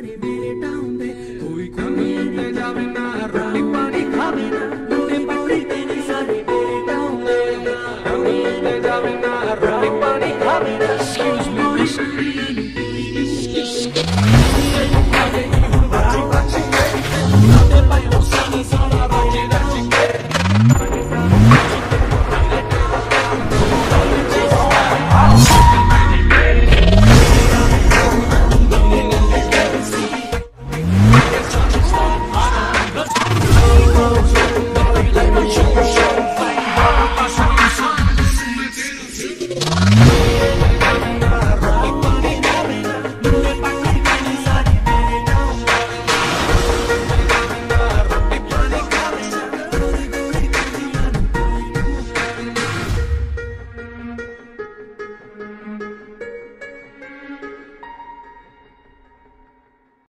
Right.